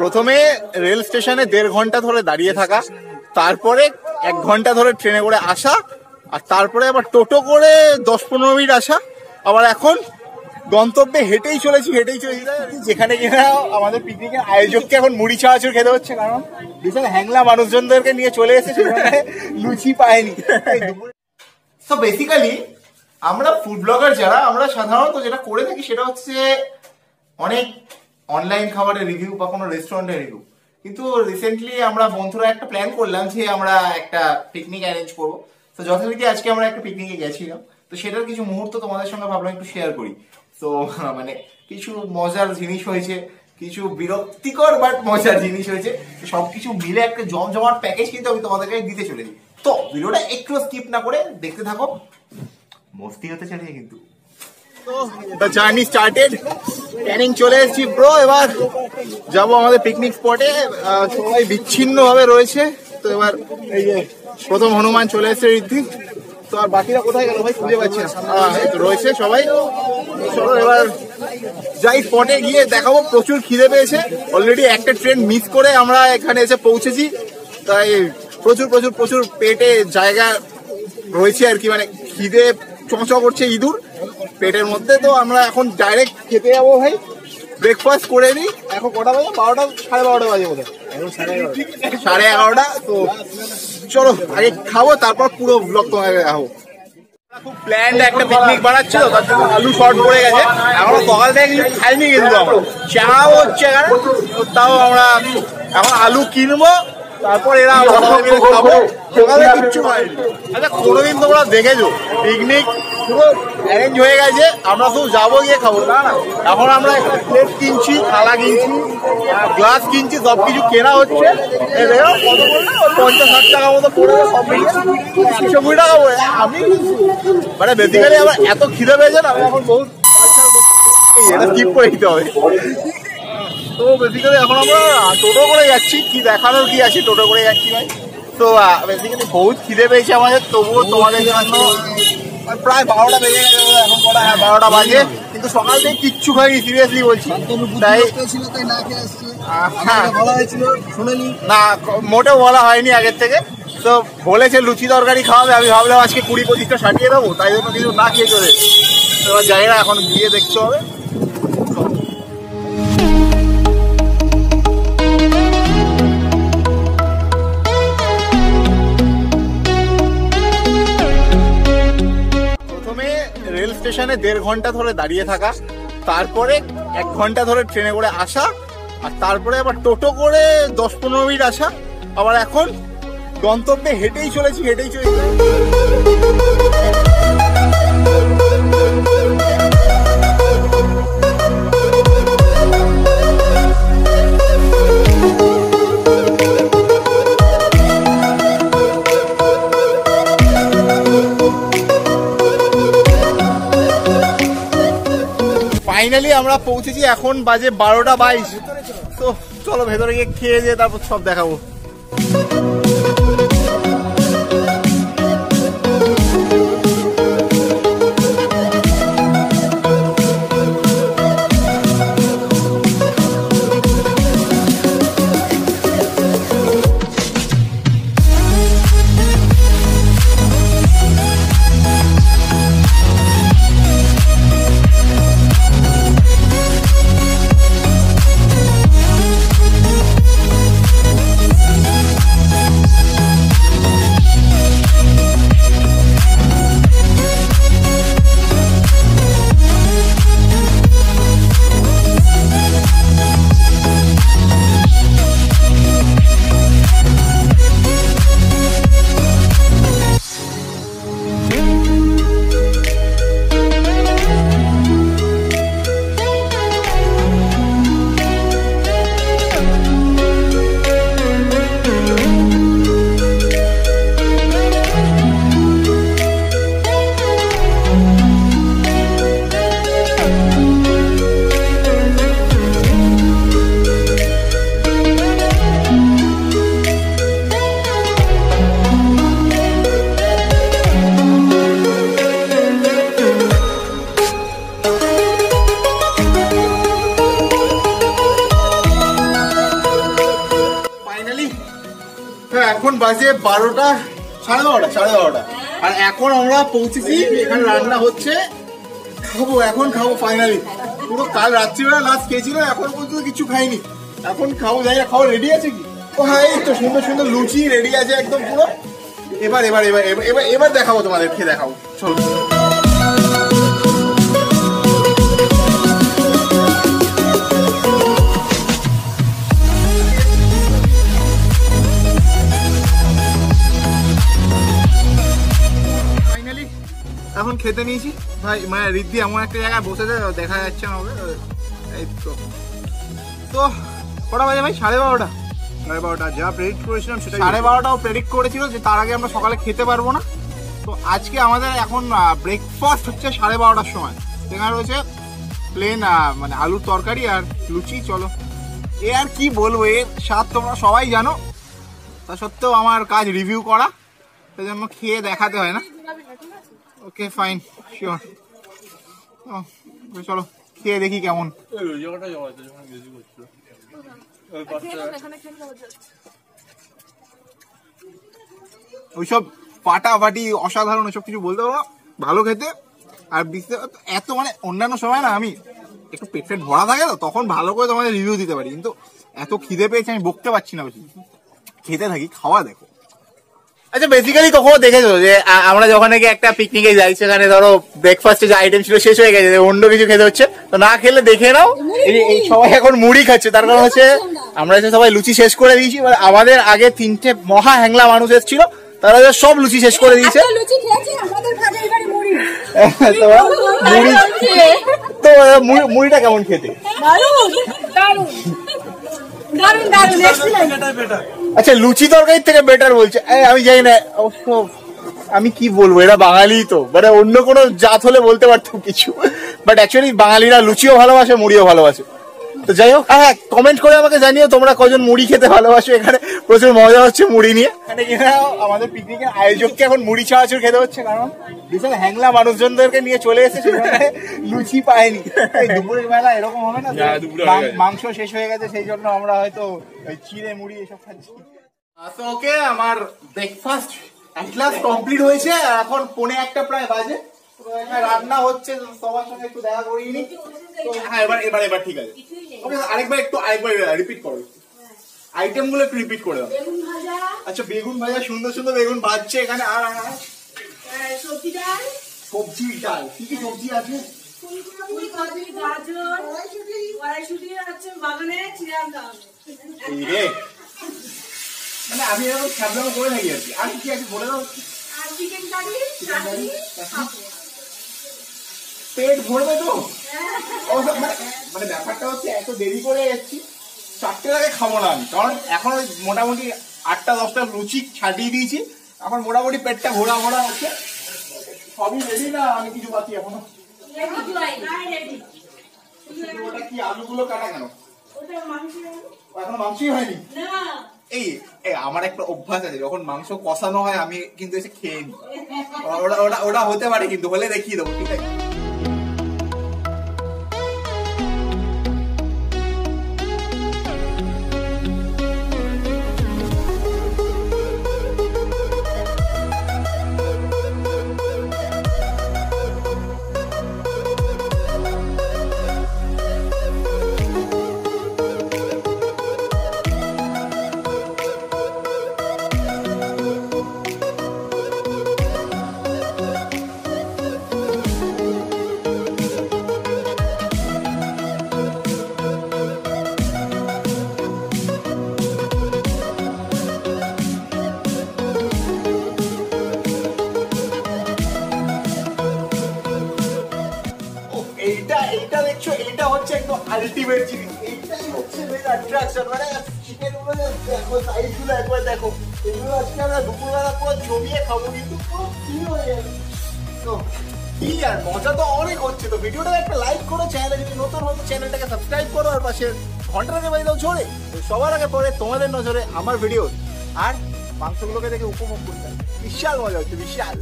প্রথমে রেল স্টেশনে দেড় ঘণ্টা ধরে দাঁড়িয়ে থাকা, তারপরে এক ঘণ্টা ধরে ট্রেনে করে আসা, আর তারপরে আবার টোটো করে দশ পনেরো মিনিট আসা। আবার এখন গন্তব্যে হেঁটেই চলেছি হেঁটেই চলেছি। যেখানে কিনা আমাদের পিকনিকের আয়োজককে এখন মুড়ি চাওয়াচুর খেতে হচ্ছে, কারণ বিশাল হ্যাংলা মানুষজনদেরকে নিয়ে চলে এসেছে লুচি পায়নি। তো বেসিক্যালি আমরা ফুড ব্লগার যারা, আমরা সাধারণত যেটা করে থাকি সেটা হচ্ছে অনেক অনলাইন খাবারের রিভিউ বা কোনো রেস্টুরেন্টের রিভিউ কিন্তু রিসেন্টলি আমরা বন্ধুরা একটা প্ল্যান করলাম যে আমরা একটা পিকনিক অ্যারেঞ্জ করব। তো যথারীতি আজকে আমরা একটা পিকনিকে গেছিলাম। তো সেটার কিছু মুহূর্ত তোমাদের সঙ্গে ভাবলাম একটু শেয়ার করি। তো মানে কিছু মজার জিনিস হয়েছে, কিছু বিরক্তিকর বাট মজার জিনিস হয়েছে। তো সবকিছু মিলে একটা জমজমাট প্যাকেজ কিন্তু আমি তোমাদেরকে দিতে চলেছি। তো ভিডিওটা একটু স্কিপ না করে দেখতে থাকো। মস্তি হতে চলেছে কিন্তু। তো জার্নি স্টার্টেড প্ল্যানিং চলে এসেছি ব্রো এবার যাব আমাদের পিকনিক স্পটে সবাই বিচ্ছিন্ন ভাবে রয়েছে। তো এবার এই যে প্রথম হনুমান চলে এসেছে ঋদ্ধি। তো আর বাকিরা কোথায় গেল ভাই? খুঁজে পাচ্ছি রয়েছে সবাই। চলো এবার যাই স্পটে গিয়ে দেখাবো। প্রচুর খিদে পেয়েছে। অলরেডি একটা ট্রেন মিস করে আমরা এখানে এসে পৌঁছেছি। তাই প্রচুর প্রচুর প্রচুর পেটে জায়গা রয়েছে আর কি। মানে খিদে চঁচ করছে ইঁদুর। পেটের মধ্যে তো আমরা এখন ডাইরেক্ট খেতে যাব ভাই। ব্রেকফাস্ট করে নিই। এখন কটা বাজে? বারোটা সাড়ে বারোটা বাজে বোধ সাড়ে এগারোটা। তো চলো আগে খাব তারপর পুরো ব্লগ তোমাকে দেখাবো। খুব প্ল্যান্ড একটা পিকনিক বানাচ্ছে তার জন্য আলু শর্ট পড়ে গেছে। এখনও সকাল থেকে কিছু খাইনি কিন্তু আমরা। চাও হচ্ছে এখানে তাও আমরা এখন আলু কিনবো। তারপর এরা সকালে কিচ্ছু খাইনি আচ্ছা কোনোদিন তোমরা দেখেছ? পিকনিক পুরো অ্যারেঞ্জ হয়ে গেছে আমরা শুধু যাব গিয়ে খাব। না না। এখন আমরা একটা প্লেট কিনছি থালা কিনছি গ্লাস কিনছি সব কিছু কেনা হচ্ছে। পঞ্চাশ ষাট টাকা মতো পড়ে সব একশো কুড়ি টাকা পড়ে। আমি মানে বেসিক্যালি আমার এত খিদে পেয়েছে না আমি এখন বহুত এটা স্কিপ করে দিতে হবে। তো বেসিক্যালি এখন আমরা টোটো করে যাচ্ছি। কি দেখানোর কি আছে? টোটো করে যাচ্ছি ভাই। তো বেসিক্যালি বহুত খিদে পেয়েছে আমাদের। তবুও তোমাদের জন্য প্রায় বারোটা বেজে গেছে এখন কটা হ্যাঁ বারোটা বাজে। কিন্তু সকাল থেকে কিচ্ছু খাইনি সিরিয়াসলি বলছি। তাই না হ্যাঁ। বলা হয়েছিল শুনেনি। না মোটেও বলা হয়নি আগের থেকে। তো বলেছে লুচি তরকারি খাওয়াবে। আমি ভাবলাম আজকে কুড়ি পঁচিশটা সাটিয়ে দেবো তাই জন্য কিছু না খেয়ে চলে এবার জানি না এখন গিয়ে দেখতে হবে। স্টেশনে দেড় ঘণ্টা ধরে দাঁড়িয়ে থাকা, তারপরে এক ঘণ্টা ধরে ট্রেনে করে আসা, আর তারপরে আবার টোটো করে দশ পনেরো মিনিট আসা। আবার এখন গন্তব্যে হেঁটেই চলেছি হেঁটেই চলেছি। ফাইনালি আমরা পৌঁছেছি এখন বাজে বারোটা বাইশ। তো চলো ভেতরে গিয়ে খেয়ে যেয়ে তারপর সব দেখাবো। বারোটা, সাড়ে বারোটা সাড়ে বারোটা। আর এখন আমরা পৌঁছেছি, এখানে রান্না হচ্ছে। খাব, এখন খাব ফাইনালি পুরো কাল রাত্রিবেলা লাস্ট খেয়েছিল, এখন পর্যন্ত কিছু খাইনি। এখন খাব, যাই না খাওয়া রেডি আছে কি? ও হ্যাঁ এই তো সুন্দর সুন্দর লুচি রেডি আছে একদম পুরো। এবার এবার এবার এবার এবার এবার দেখাবো তোমাদেরকে, দেখাবো। চলো। খেতে নিয়েছি। ভাই মানে রিদ্ধি এমন একটা জায়গায় বসেছে দেখা যাচ্ছে ওকে। এই তো। তো কটা বাজে ভাই? সাড়ে বারোটা। সাড়ে বারোটা যা প্রেডিক্ট করেছিলাম সেটা সাড়ে বারোটাও প্রেডিক্ট করেছিল যে তার আগে আমরা সকালে খেতে পারব না। তো আজকে আমাদের এখন ব্রেকফাস্ট হচ্ছে সাড়ে বারোটার সময়। সেখানে রয়েছে প্লেন মানে আলুর তরকারি আর লুচি চলো। এ আর কি বলব এর স্বাদ তোমরা সবাই জানো। তা সত্ত্বেও আমার কাজ রিভিউ করা সেই জন্য খেয়ে দেখাতে হয় না। ওকে ফাইন শিওর চলো খেয়ে দেখি কেমন। ওইসব ফাটাফাটি অসাধারণ ওইসব কিছু বলতে পারব না। ভালো খেতে। আর বিশেষ এত মানে অন্যান্য সময় না আমি একটু পেট ফেট ভরা থাকে তো তখন ভালো করে তোমাদের রিভিউ দিতে পারি। কিন্তু এত খিদে পেয়েছে আমি বকতে পারছি না বেশি। খেতে থাকি খাওয়া দেখো। আচ্ছা বেসিক্যালি কখনো দেখেছ যে আমরা যখন নাকি একটা পিকনিকে যাই সেখানে ধরো ব্রেকফাস্টে যে আইটেম ছিল শেষ হয়ে গেছে অন্য কিছু খেতে হচ্ছে তো না খেলে দেখে নাও এই সবাই এখন মুড়ি খাচ্ছে তার কারণ হচ্ছে আমরা। এসে সবাই লুচি শেষ করে দিয়েছি এবার আমাদের আগে তিনটে মহা হ্যাংলা মানুষ এসেছিল তারা যে সব লুচি শেষ করে দিয়েছে। মুড়ি। তো মুড়ি তো মুড়ি- মুড়িটা কেমন খেতে? দারুণ। দারুণ দারুণ দারুণ এক্সিলেন্ট আচ্ছা লুচি তরকারির থেকে বেটার বলছে। আমি জানি না আমি কি বলব, এরা বাঙালি তো। মানে অন্য কোনো জাত হলে বলতে পারতাম কিছু। বাট অ্যাকচুয়ালি বাঙালিরা লুচিও ভালোবাসে, মুড়িও ভালোবাসে। তো যাই হোক হ্যাঁ কমেন্ট করে আমাকে জানিও তোমরা কজন মুড়ি খেতে ভালোবাসো। এখানে প্রচুর মজা হচ্ছে মুড়ি নিয়ে। এখানে কিনা আমাদের পিকনিকের আয়োজককে এখন মুড়ি চাওয়াচুর খেতে হচ্ছে কারণ বিশাল হ্যাংলা মানুষজনদেরকে নিয়ে চলে এসেছে লুচি পায়নি। দুপুরের বেলা এরকম হবে না মাংস শেষ হয়ে গেছে সেই জন্য আমরা হয়তো চিড়ে মুড়ি এসব খাচ্ছি। ওকে আমার ব্রেকফাস্ট এক ক্লাস কমপ্লিট হয়েছে এখন পৌনে একটা প্রায় বাজে। রান্না হচ্ছে সবার সঙ্গে একটু দেখা করিয়ে নি হ্যাঁ এবার এবার এবার ঠিক আছে। আরেকবার একটু আরেকবার রিপিট করো আইটেমগুলো একটু রিপিট করে দাও। আচ্ছা বেগুন ভাজা সুন্দর সুন্দর বেগুন ভাজছে এখানে। আর সবজি ডাল। সবজি ডাল। কি কি সবজি আছে? মানে আমি এরকম সাবধান করে থাকি আর কি। আর কি আছে? বলে দাও। Chicken curry. পেট ভরবে তো? মানে মানে ব্যাপারটা হচ্ছে এত দেরি করে যাচ্ছি চারটের আগে খাব না আমি। কারণ এখন মোটামুটি আটটা, দশটা লুচি ছাটিয়ে দিয়েছি। আমার মোটামুটি পেটটা ভরা ভরা আছে। সবই রেডি না, আমি কিছু বাকি এখনও? ওটা কি, আলুগুলো এখনও মাংসই হয়নি? এই আমার একটা অভ্যাস আছে, যখন মাংস কষানো হয়, আমি কিন্তু এসে খেয়ে নিই। ওটা ওটা হতে পারে কিন্তু, হলে দেখিয়ে দেবো, ঠিক আছে? আলটিমেট জিনিস এইটাই হচ্ছে মেন অ্যাট্রাকশন মানে চিকেনগুলো দেখো সাইজ একবার দেখো। এগুলো আজকে আমরা দুপুরবেলা পুরো জমিয়ে খাব কিন্তু পুরো ফিল হয়ে যাবে তো কি আর মজা তো অনেক হচ্ছে। তো ভিডিওটা একটা লাইক করো চ্যানেলে যদি নতুন হতো চ্যানেলটাকে সাবস্ক্রাইব করো আর পাশে ঘন্টাটাকে দাও সবার আগে পরে তোমাদের নজরে আমার ভিডিও আর মাংসগুলোকে দেখে উপভোগ করতে বিশাল মজা হচ্ছে বিশাল।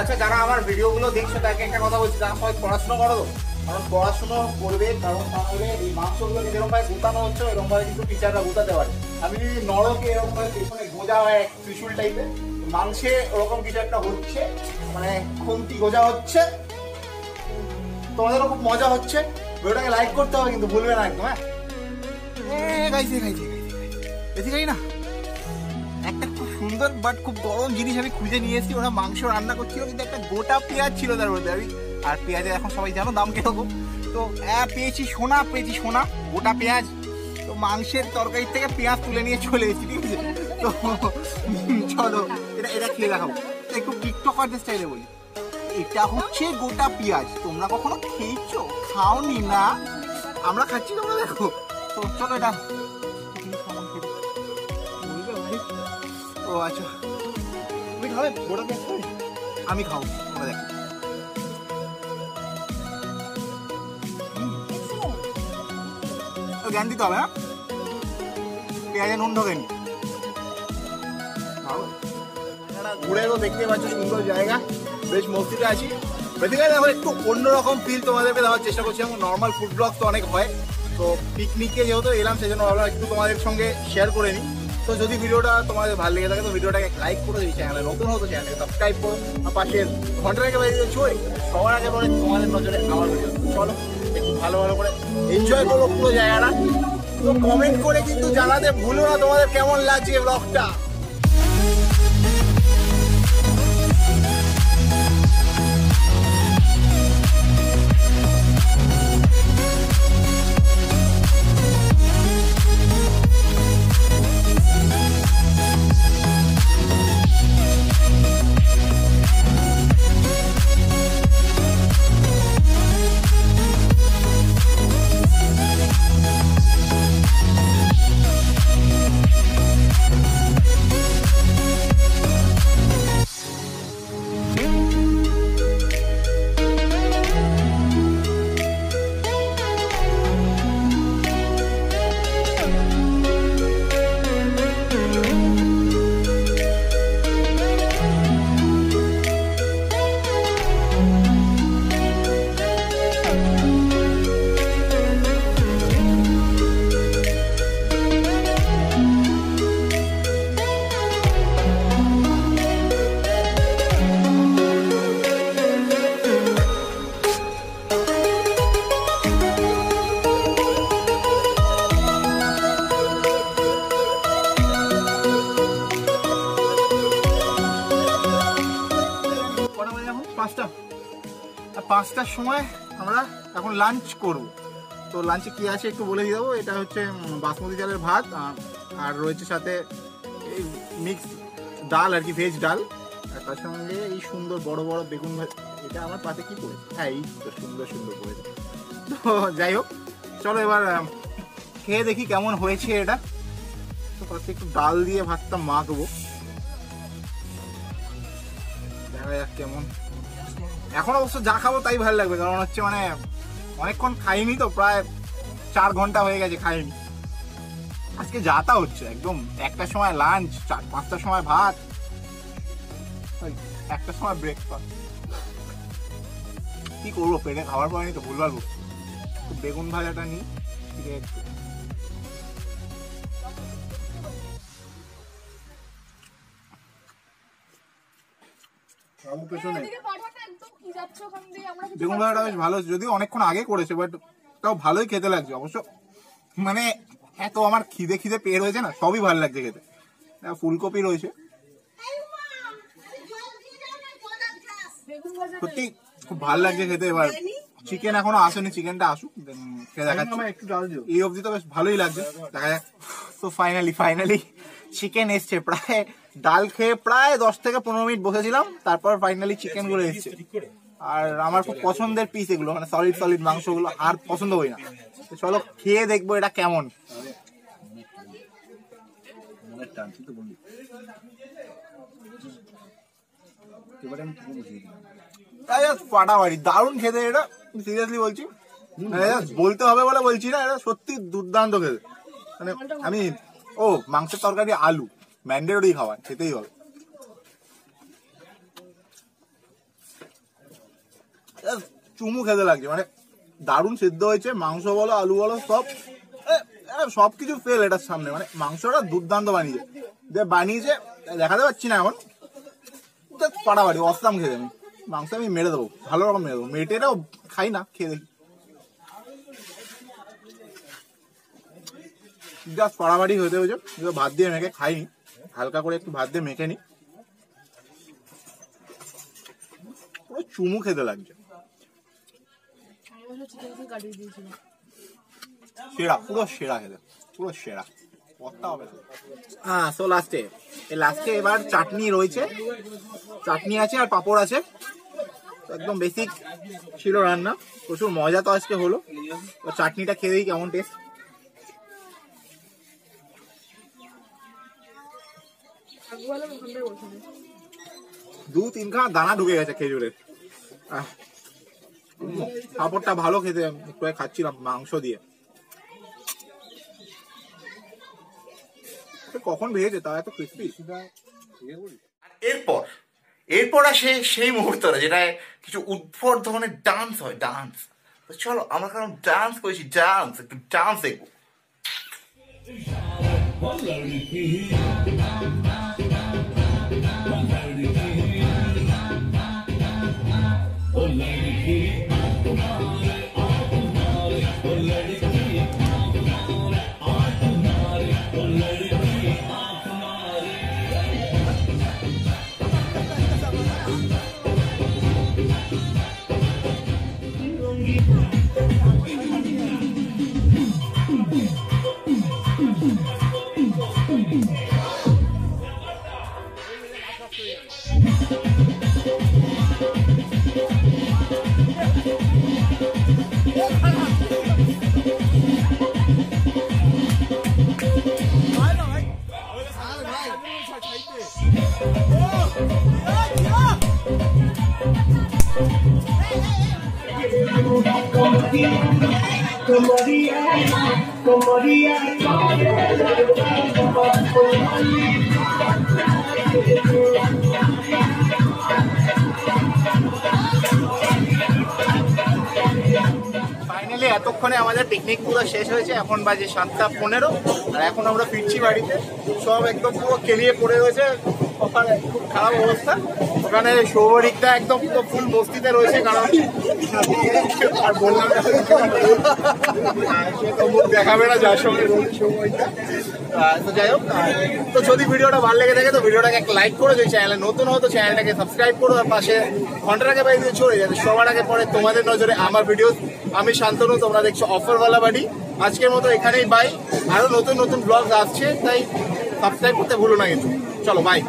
আচ্ছা যারা আমার ভিডিওগুলো দেখছ তাকে একটা কথা বলছি তারা সবাই পড়াশোনা করো তো কারণ পড়াশোনা করবে, কারণ তাহলে এই মাংসগুলো যেরকম ভাবে গুতানো হচ্ছে এরকম ভাবে কিন্তু টিচাররা গুতাতে পারে। আমি যদি নরকে এরকম ভাবে পেছনে গোজা হয় এক ত্রিশুল টাইপের মাংসে ওরকম কিছু একটা হচ্ছে মানে খুন্তি গোজা হচ্ছে, তোমাদেরও খুব মজা হচ্ছে, ভিডিওটাকে লাইক করতে হবে কিন্তু ভুলবে না একদম হ্যাঁ? না? খুব সুন্দর বাট খুব গরম জিনিস আমি খুঁজে নিয়ে এসেছি, ওরা মাংস রান্না করছিল, কিন্তু একটা গোটা পেঁয়াজ ছিল তার মধ্যে। আমি আর পেঁয়াজের এখন সবাই জানো দাম কীরকম? তো পেয়েছি সোনা পেয়েছি সোনা, গোটা পেঁয়াজ। তো মাংসের তরকারি থেকে পেঁয়াজ তুলে নিয়ে চলে এসেছি, ঠিক আছে? তো, চলো, এটা এটা খেয়ে দেখাবো একটু টিকটকারদের স্টাইলে বলি। এটা হচ্ছে গোটা পেঁয়াজ। তোমরা কখনো খেয়েছো? খাওনি না? আমরা খাচ্ছি তোমরা দেখো। তো, চলো এটা। ও আচ্ছা। তুমি খাবে? গোটা পেঁয়াজ আমি খাব। জ্ঞান দিতে হবে হ্যাঁ? পেঁয়াজে নুন ঢোকেনি। খাও। আপনারা ঘুরে তো দেখতে পাচ্ছ সুন্দর জায়গা। বেশ আছি। একটু ফিল তোমাদেরকে দেওয়ার চেষ্টা করছি। নর্মাল ফুড ব্লগ তো অনেক হয়। তো পিকনিকে যেহেতু এলাম, সেই জন্য একটু তোমাদের সঙ্গে শেয়ার করে নিই। তো যদি ভিডিওটা তোমাদের ভালো লেগে থাকে, তো ভিডিওটাকে লাইক করে দিই চ্যানেলে নতুন হতো ছুঁয়ে সবার আগে পরে তোমাদের নজরে আমার ভিডিও চলো। ভালো ভালো করে এনজয় করো পুরো জায়গাটা। তো কমেন্ট করে কিন্তু জানাতে ভুলো না তোমাদের কেমন লাগছে ব্লগটা লাঞ্চ করব। তো লাঞ্চে কি আছে একটু বলে দিয়ে দেবো? এটা হচ্ছে বাসমতি চালের ভাত আর রয়েছে সাথে এই মিক্স ডাল আর কি ভেজ ডাল। আর তার সঙ্গে এই সুন্দর বড় বড় বেগুন ভাজ। এটা আমার পাতে কি করেছে হ্যাঁ এই তো সুন্দর সুন্দর করেছে তো যাই হোক, চলো এবার খেয়ে দেখি কেমন হয়েছে এটা। তো ফার্স্টে একটু ডাল দিয়ে ভাতটা মাখবো। দেখা যাক কেমন। এখন অবশ্য যা খাব তাই ভালো লাগবে, কারণ হচ্ছে মানে অনেকক্ষণ খাইনি তো প্রায় চার ঘণ্টা হয়ে গেছে খাইনি। আজকে যাতা হচ্ছে একদম একটার সময় লাঞ্চ চার পাঁচটার সময় ভাত একটার সময় ব্রেকফাস্ট কি করব পেটে খাবার পরে নি তো বকছি। বেগুন ভাজাটা নিই পেছনে। বেগুন ভাজাটা বেশ ভালো যদিও অনেকক্ষণ আগে করেছে বাট তাও ভালোই খেতে লাগছে। অবশ্য মানে এত আমার খিদে খিদে পেয়ে রয়েছে না সবই ভালো লাগছে খেতে। ফুলকপি রয়েছে। সত্যি খুব ভালো লাগছে খেতে এবার। চিকেন এখনও আসেনি চিকেনটা আসুক খেয়ে দেখাচ্ছি। এই অবধি তো বেশ ভালোই লাগছে দেখা যাক। তো ফাইনালি ফাইনালি চিকেন এসছে প্রায় ডাল খেয়ে প্রায় দশ থেকে পনেরো মিনিট বসেছিলাম, তারপর ফাইনালি চিকেনগুলো এসছে। আর আমার খুব পছন্দের পিস এগুলো মানে সলিড সলিড মাংসগুলো আর পছন্দ হই না। চলো খেয়ে দেখব এটা কেমন। ফাটাফাটি, দারুণ খেতে এটা সিরিয়াসলি বলছি। মানে বলতে হবে বলে বলছি না, এটা সত্যি দুর্দান্ত খেতে। মানে আমি ও, মাংসের তরকারি আলু। ম্যান্ডেটরি খাবার খেতেই হবে। চুমু খেতে লাগছে মানে দারুণ সিদ্ধ হয়েছে, মাংস বলো, আলু বলো, সব। সব কিছু ফেল এটার সামনে মানে মাংসটা দুর্দান্ত বানিয়েছে। যে বানিয়েছে, দেখাতে পাচ্ছি না এখন। পাড়াবাড়ি অস্তাম খেয়ে আমি মাংস আমি মেরে দেবো, ভালো রকম মেরে দেবো। মেটেটাও খাই না, খেয়ে দেখি। জাস্ট পাড়াবাড়ি হতে হয়েছে ভাত দিয়ে মেখে খাইনি। হালকা করে একটু ভাত দিয়ে মেখে নি পুরো চুমু খেতে লাগছে। সেরা, পুরো সেরা খেতে, পুরো সেরা। হ্যাঁ সো লাস্টে এই লাস্টে এবার চাটনি রয়েছে। চাটনি আছে আর পাঁপড় আছে। একদম বেসিক ছিল রান্না। প্রচুর মজা তো আজকে হলো। চাটনিটা খেয়ে দিই কেমন টেস্ট দু তিনখানা দানা ঢুকে গেছে খেজুরের পাঁপড়টা ভালো খেতে একটু খাচ্ছিলাম মাংস দিয়ে। কখন ভেজেছে, তা এত ক্রিস্পি এরপর এরপর আসে সেই মুহূর্তটা যেটা কিছু উদ্ভট ধরনের ডান্স হয় ডান্স তো চলো, আমরা কারণ ডান্স করেছি ডান্স একটু ডান্স দেখব। Como día, como día, como día, como día, এতক্ষণে আমাদের পিকনিক পুরো শেষ হয়েছে, এখন বাজে সাতটা পনেরো, আর এখন আমরা ফিরছি বাড়িতে। সব একদম পুরো খেলিয়ে পড়ে রয়েছে। খুব খারাপ অবস্থা। ওখানে সৌরিকটা একদম পুরো ফুল বস্তিতে রয়েছে, কারণ আর বললাম তো দেখাবে না যার সঙ্গে তো যাই হোক তো যদি ভিডিওটা ভালো লেগে থাকে, তো ভিডিওটাকে একটা লাইক করে, যদি চ্যানেলে নতুন হতো চ্যানেলটাকে সাবস্ক্রাইব করো, আর পাশে ঘন্টাটাকে বাইরে দিয়ে চলে যাতে সবার আগে পরে তোমাদের নজরে আমার ভিডিও আমি শান্তনু, তোমরা দেখছ অফারওয়ালা বাড়ি আজকের মতো এখানেই বাই আরও নতুন নতুন ব্লগ আসছে, তাই সাবস্ক্রাইব করতে ভুলো না কিন্তু। চলো বাই